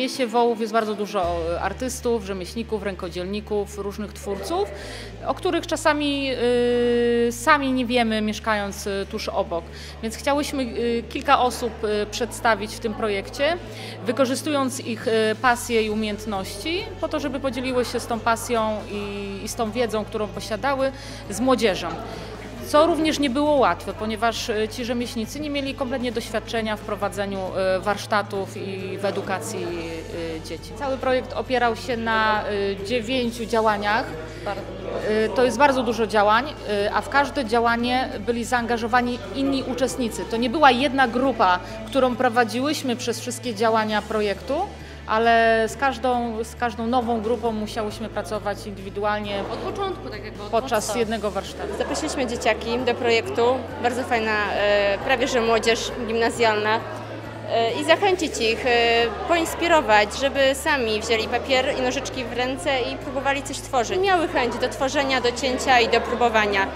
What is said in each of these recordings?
mieście Wołów jest bardzo dużo e, artystów, rzemieślników, rękodzielników, różnych twórców, o których czasami e, sami nie wiemy, mieszkając e, tuż obok. Więc chciałyśmy kilka osób przedstawić w tym projekcie, wykorzystując ich pasje i umiejętności, po to, żeby podzieliły się z tą pasją i, i z tą wiedzą, którą posiadały, z młodzieżą. Co również nie było łatwe, ponieważ e, ci rzemieślnicy nie mieli kompletnie doświadczenia w prowadzeniu e, warsztatów i w edukacji e, dzieci. Cały projekt opierał się na dziewięciu działaniach. To jest bardzo dużo działań, a w każde działanie byli zaangażowani inni uczestnicy. To nie była jedna grupa, którą prowadziłyśmy przez wszystkie działania projektu, ale z każdą, z każdą nową grupą musiałyśmy pracować indywidualnie Od początku, tak jakby od podczas podstaw. jednego warsztatu. Zaprosiliśmy dzieciaki do projektu, bardzo fajna, e, prawie że młodzież gimnazjalna e, i zachęcić ich, e, poinspirować, żeby sami wzięli papier i nożyczki w ręce i próbowali coś tworzyć. Miały chęć do tworzenia, do cięcia i do próbowania.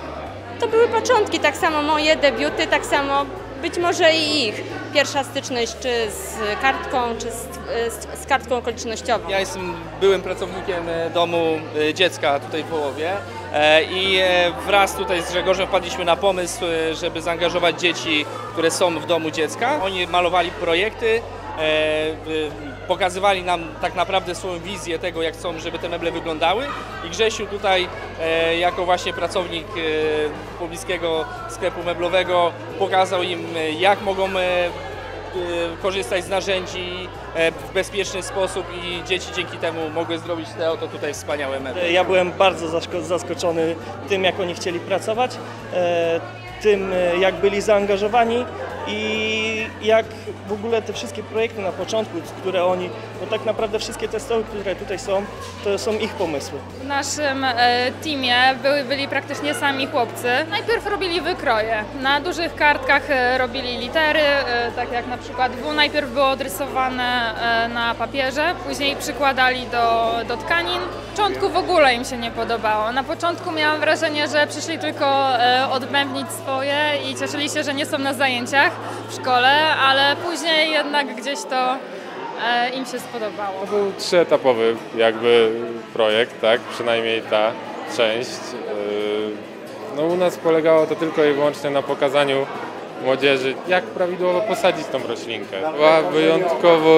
To były początki, tak samo moje debiuty, tak samo być może i ich. Pierwsza styczność czy z kartką, czy z, z, z kartką okolicznościową. Ja jestem byłym pracownikiem e, domu e, dziecka tutaj w Wołowie e, i wraz tutaj z Grzegorzem wpadliśmy na pomysł, żeby zaangażować dzieci, które są w domu dziecka. Oni malowali projekty, pokazywali nam tak naprawdę swoją wizję tego, jak chcą, żeby te meble wyglądały i Grzesiu tutaj e, jako właśnie pracownik e, pobliskiego sklepu meblowego pokazał im, e, jak mogą korzystać z narzędzi w bezpieczny sposób i dzieci dzięki temu mogły zrobić te oto tutaj wspaniałe meble. Ja byłem bardzo zasko- zaskoczony tym, jak oni chcieli pracować, tym, jak byli zaangażowani i jak w ogóle te wszystkie projekty na początku, które oni, bo tak naprawdę wszystkie te stoły, które tutaj są, to są ich pomysły. W naszym e, teamie były, byli praktycznie sami chłopcy. Najpierw robili wykroje. Na dużych kartkach e, robili litery, e, tak jak na przykład W najpierw było odrysowane na papierze, później przykładali do, do tkanin. W początku w ogóle im się nie podobało. Na początku miałam wrażenie, że przyszli tylko e, odbębnić swoje i cieszyli się, że nie są na zajęciach w szkole, ale później jednak gdzieś to e, im się spodobało. To był trzyetapowy jakby projekt, tak? Przynajmniej ta część. Yy, No u nas polegało to tylko i wyłącznie na pokazaniu młodzieży, jak prawidłowo posadzić tą roślinkę. Była wyjątkowo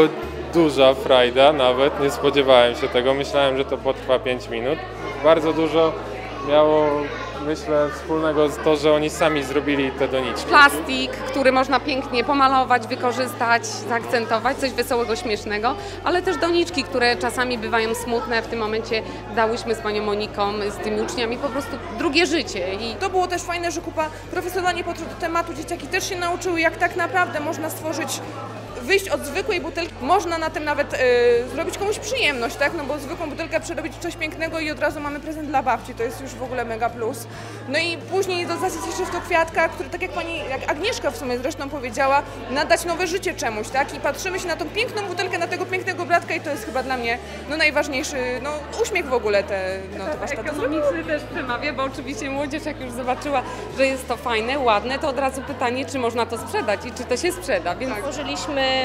duża frajda nawet, nie spodziewałem się tego. Myślałem, że to potrwa 5 minut. Bardzo dużo miało, myślę, wspólnego z to, że oni sami zrobili te doniczki. plastik, który można pięknie pomalować, wykorzystać, zaakcentować, coś wesołego, śmiesznego, ale też doniczki, które czasami bywają smutne. W tym momencie dałyśmy z panią Moniką, z tymi uczniami po prostu drugie życie i To było też fajne, że kupa profesjonalnie podszedł do tematu. Dzieciaki też się nauczyły, jak tak naprawdę można stworzyć, wyjść od zwykłej butelki. Można na tym nawet e, zrobić komuś przyjemność, tak? No bo zwykłą butelkę przerobić w coś pięknego i od razu mamy prezent dla babci. To jest już w ogóle mega plus. No i później dodać jeszcze w to kwiatka, który tak jak pani, jak Agnieszka w sumie zresztą powiedziała, nadać nowe życie czemuś, tak? I patrzymy się na tą piękną butelkę, na tego pięknego bratka i to jest chyba dla mnie no najważniejszy, no uśmiech w ogóle te, no, te warsztaty. ekonomicy też przemawia, bo oczywiście młodzież jak już zobaczyła, że jest to fajne, ładne, to od razu pytanie, czy można to sprzedać i czy to się sprzeda, więc Stworzyliśmy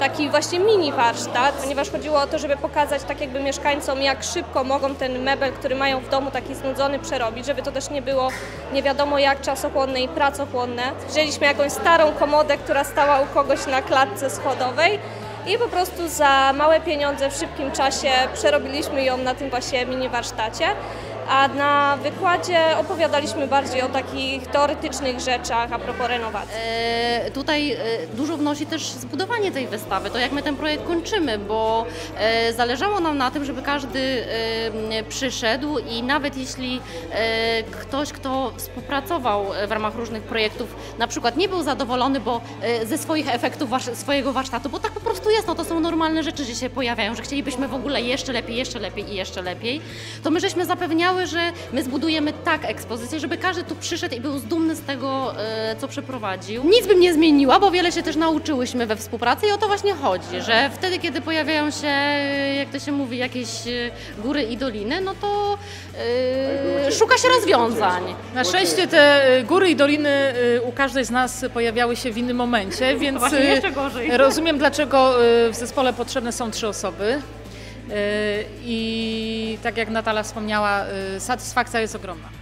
taki właśnie mini warsztat, ponieważ chodziło o to, żeby pokazać tak jakby mieszkańcom, jak szybko mogą ten mebel, który mają w domu taki znudzony, przerobić, żeby to też nie było nie wiadomo jak czasochłonne i pracochłonne. Wzięliśmy jakąś starą komodę, która stała u kogoś na klatce schodowej i po prostu za małe pieniądze w szybkim czasie przerobiliśmy ją na tym właśnie mini warsztacie. A na wykładzie opowiadaliśmy bardziej o takich teoretycznych rzeczach a propos renowacji. E, Tutaj e, dużo wnosi też zbudowanie tej wystawy, to jak my ten projekt kończymy, bo e, zależało nam na tym, żeby każdy e, przyszedł i nawet jeśli e, ktoś, kto współpracował w ramach różnych projektów, na przykład nie był zadowolony bo e, ze swoich efektów swojego warsztatu, bo tak po prostu jest, no to są normalne rzeczy, że się pojawiają, że chcielibyśmy w ogóle jeszcze lepiej, jeszcze lepiej i jeszcze lepiej, to my żeśmy zapewniały że my zbudujemy tak ekspozycję, żeby każdy tu przyszedł i był dumny z tego, e, co przeprowadził. Nic bym nie zmieniła, bo wiele się też nauczyłyśmy we współpracy i o to właśnie chodzi, że wtedy, kiedy pojawiają się, e, jak to się mówi, jakieś e, góry i doliny, no to e, szuka się rozwiązań. Na szczęście te góry i doliny u każdej z nas pojawiały się w innym momencie, więc rozumiem dlaczego w zespole potrzebne są trzy osoby. Y, I tak jak Natala wspomniała, y, satysfakcja jest ogromna.